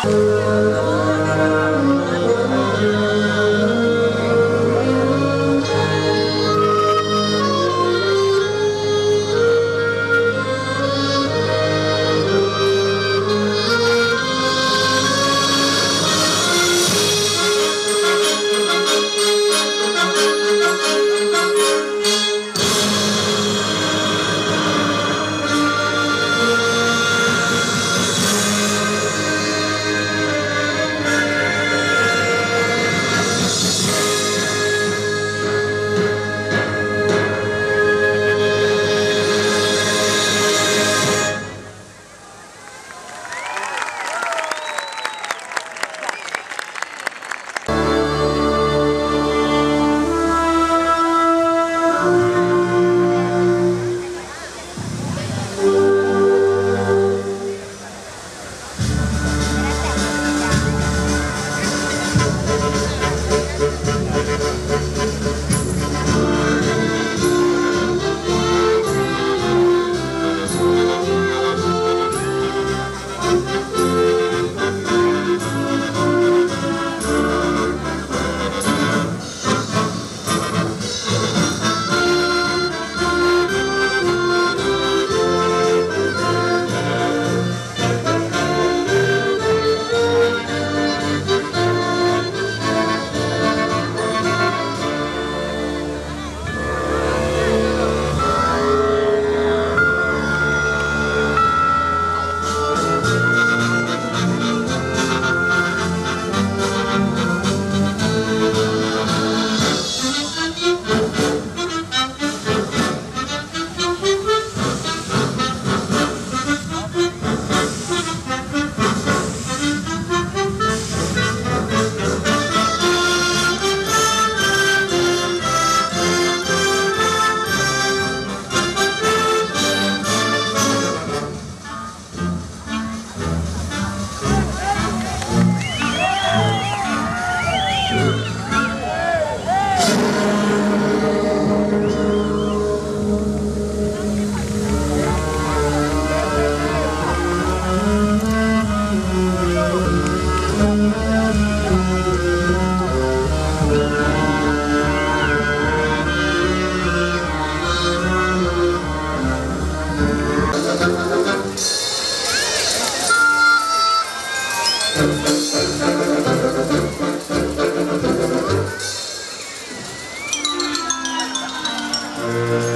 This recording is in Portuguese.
Thank Amen.